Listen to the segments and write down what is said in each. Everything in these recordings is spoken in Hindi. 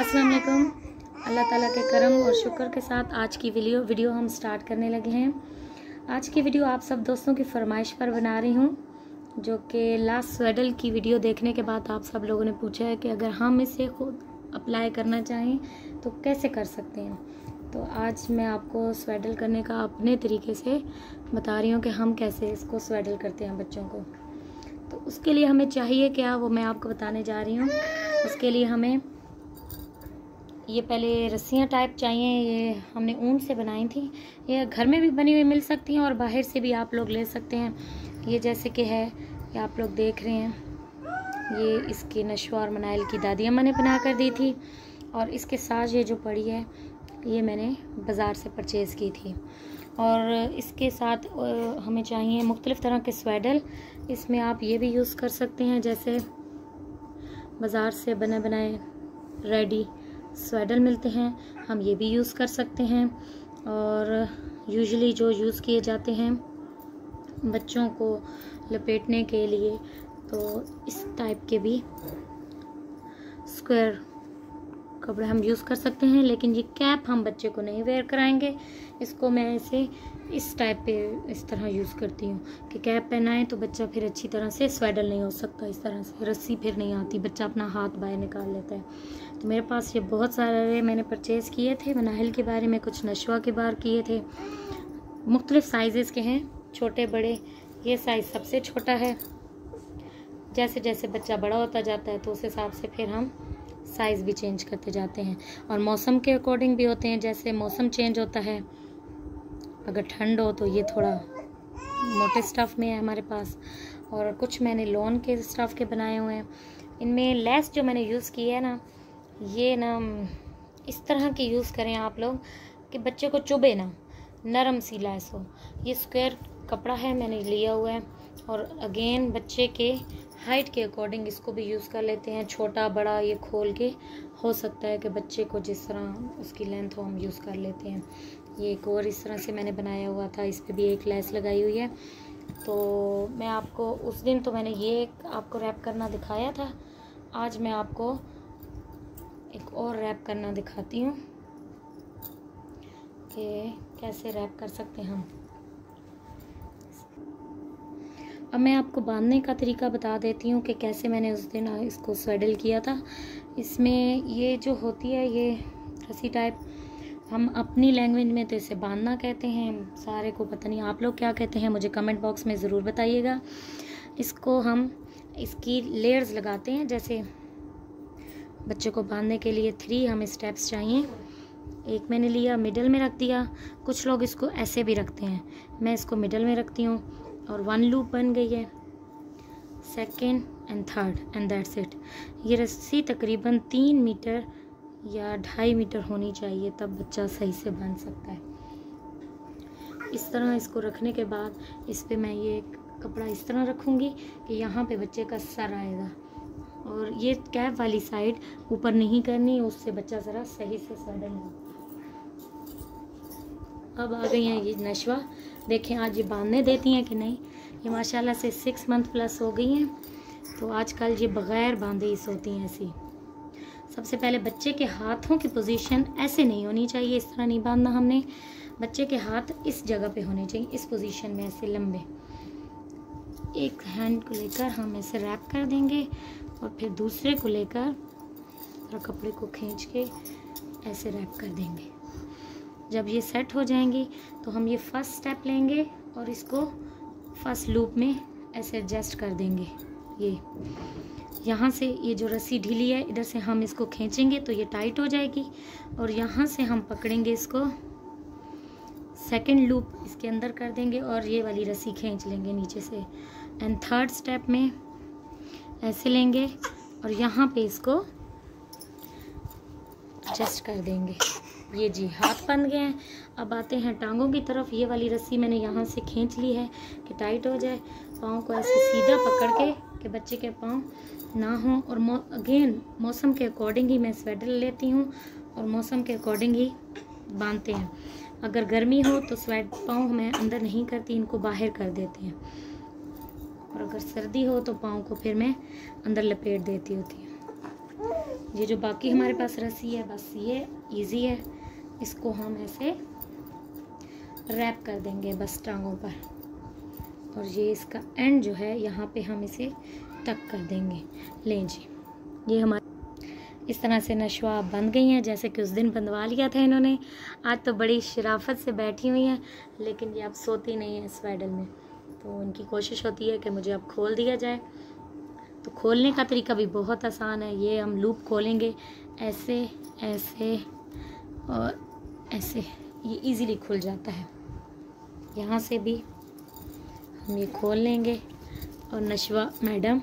अस्सलाम वालेकुम अल्लाह ताला के करम और शुक्र के साथ आज की वीडियो वीडियो हम स्टार्ट करने लगे हैं। आज की वीडियो आप सब दोस्तों की फरमाइश पर बना रही हूँ, जो कि लास्ट स्वेडल की वीडियो देखने के बाद आप सब लोगों ने पूछा है कि अगर हम इसे खुद अप्लाई करना चाहें तो कैसे कर सकते हैं? तो आज मैं आपको स्वेडल करने का अपने तरीके से बता रही हूँ कि हम कैसे इसको स्वेडल करते हैं बच्चों को। तो उसके लिए हमें चाहिए क्या, वो मैं आपको बताने जा रही हूँ। उसके लिए हमें ये पहले रस्सियाँ टाइप चाहिए, ये हमने ऊन से बनाई थी। ये घर में भी बनी हुई मिल सकती हैं और बाहर से भी आप लोग ले सकते हैं। ये जैसे कि है, ये आप लोग देख रहे हैं। ये इसके नशवा और मनाइल की दादी अम्मा ने बना कर दी थी। और इसके साथ ये जो पड़ी है, ये मैंने बाज़ार से परचेज़ की थी। और इसके साथ हमें चाहिए मुख्तलिफ़ तरह के स्वेडल इसमें आप ये भी यूज़ कर सकते हैं, जैसे बाज़ार से बने बनाए रेडी स्वेडल मिलते हैं, हम ये भी यूज़ कर सकते हैं और यूजली जो यूज़ किए जाते हैं बच्चों को लपेटने के लिए तो इस टाइप के भी स्क्वायर कपड़े हम यूज़ कर सकते हैं, लेकिन ये कैप हम बच्चे को नहीं वेयर कराएँगे। इसको मैं ऐसे इस टाइप पे इस तरह यूज़ करती हूँ कि कैप पहनाएँ तो बच्चा फिर अच्छी तरह से स्वेडल नहीं हो सकता, इस तरह से रस्सी फिर नहीं आती, बच्चा अपना हाथ बाहर निकाल लेता है। तो मेरे पास ये बहुत सारे मैंने परचेज़ किए थे, मनाहिल के बारे में कुछ नशवा के बार किए थे। मुख्तलिफ़ साइज़ के हैं, छोटे, बड़े, ये साइज़ सबसे छोटा है। जैसे जैसे बच्चा बड़ा होता जाता है तो उस हिसाब से फिर हम साइज़ भी चेंज करते जाते हैं। और मौसम के अकॉर्डिंग भी होते हैं, जैसे मौसम चेंज होता है, अगर ठंड हो तो ये थोड़ा मोटे स्टफ़ में है हमारे पास। और कुछ मैंने लोन के स्टफ़ के बनाए हुए हैं। इनमें लेस जो मैंने यूज़ की है ना, ये ना, इस तरह की यूज़ करें आप लोग कि बच्चे को चुभे ना, नरम सी लैस हो। ये स्क्वायर कपड़ा है, मैंने लिया हुआ है। और अगेन बच्चे के हाइट के अकॉर्डिंग इसको भी यूज़ कर लेते हैं। छोटा, बड़ा, ये खोल के हो सकता है कि बच्चे को जिस तरह उसकी लेंथ हो हम यूज़ कर लेते हैं। ये एक और इस तरह से मैंने बनाया हुआ था, इस पर भी एक लेस लगाई हुई है। तो मैं आपको, उस दिन तो मैंने ये आपको रैप करना दिखाया था। आज मैं आपको एक और रैप करना दिखाती हूँ कि कैसे रैप कर सकते हैं हम। अब मैं आपको बांधने का तरीका बता देती हूँ कि कैसे मैंने उस दिन इसको स्वेडल किया था। इसमें ये जो होती है, ये रसी टाइप हम अपनी लैंग्वेज में तो इसे बांधना कहते हैं। सारे को पता नहीं आप लोग क्या कहते हैं, मुझे कमेंट बॉक्स में ज़रूर बताइएगा। इसको हम, इसकी लेयर्स लगाते हैं, जैसे बच्चे को बांधने के लिए थ्री हमें स्टेप्स चाहिए। एक मैंने लिया मिडल में रख दिया। कुछ लोग इसको ऐसे भी रखते हैं। मैं इसको मिडल में रखती हूँ। और वन लूप बन गई है। Second and third and that's it ये रस्सी तकरीबन तीन मीटर या ढाई मीटर होनी चाहिए, तब बच्चा सही से बन सकता है। इस तरह इसको रखने के बाद इस पर मैं ये कपड़ा इस तरह रखूँगी कि यहाँ पे बच्चे का सर आएगा। और ये कैप वाली साइड ऊपर नहीं करनी, उससे बच्चा ज़रा सही से सडन हो अब आ गई हैं ये नशवा। देखें आज ये बांधने देती हैं कि नहीं। ये माशाल्लाह से सिक्स मंथ प्लस हो गई हैं। तो आजकल ये बग़ैर बांधे ही सोती हैं ऐसी। सबसे पहले बच्चे के हाथों की पोजीशन ऐसे नहीं होनी चाहिए। इस तरह नहीं बांधना हमने। बच्चे के हाथ इस जगह पे होने चाहिए, इस पोजीशन में ऐसे लंबे। एक हैंड को लेकर हम ऐसे रैप कर देंगे और फिर दूसरे को लेकर और कपड़े को खींच के ऐसे रैप कर देंगे। जब ये सेट हो जाएँगी तो हम ये फ़र्स्ट स्टेप लेंगे और इसको फ़र्स्ट लूप में ऐसे एडजस्ट कर देंगे। ये, यहाँ से ये जो रस्सी ढीली है, इधर से हम इसको खींचेंगे तो ये टाइट हो जाएगी और यहाँ से हम पकड़ेंगे इसको। सेकंड लूप इसके अंदर कर देंगे और ये वाली रस्सी खींच लेंगे नीचे से। एंड थर्ड स्टेप में ऐसे लेंगे और यहाँ पे इसको एडजस्ट कर देंगे। ये जी हाथ बंद गए हैं। अब आते हैं टांगों की तरफ़। ये वाली रस्सी मैंने यहाँ से खींच ली है कि टाइट हो जाए। पाँव को ऐसे सीधा पकड़ के कि बच्चे के पाँव ना हों और मो, अगेन मौसम के अकॉर्डिंग ही मैं स्वेटर लेती हूँ और मौसम के अकॉर्डिंग ही बांधते हैं। अगर गर्मी हो तो स्वेट पाँव मैं अंदर नहीं करती इनको बाहर कर देते हैं। और अगर सर्दी हो तो पाँव को फिर मैं अंदर लपेट देती होती हूँ। ये जो बाकी हमारे पास रस्सी है बस ये इजी है। इसको हम ऐसे रैप कर देंगे बस टांगों पर। और ये इसका एंड जो है, यहाँ पे हम इसे टक कर देंगे। लें जी, ये हमारे इस तरह से नशवा बंद गई हैं, जैसे कि उस दिन बंधवा लिया था इन्होंने। आज तो बड़ी शराफत से बैठी हुई हैं, लेकिन ये अब सोती नहीं है स्वेडल में। तो उनकी कोशिश होती है कि मुझे अब खोल दिया जाए। तो खोलने का तरीका भी बहुत आसान है। ये हम लूप खोलेंगे। ऐसे ऐसे, और ऐसे, ये इजीली खुल जाता है। यहाँ से भी हम ये खोल लेंगे और नशवा मैडम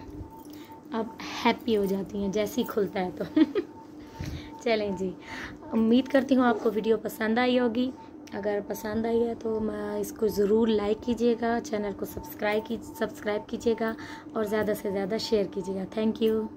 अब हैप्पी हो जाती हैं, जैसे ही खुलता है तो। चलें जी, उम्मीद करती हूँ आपको वीडियो पसंद आई होगी। अगर पसंद आई है तो मैं इसको ज़रूर लाइक कीजिएगा चैनल को सब्सक्राइब की सब्सक्राइब कीजिएगा और ज़्यादा से ज़्यादा शेयर कीजिएगा। Thank you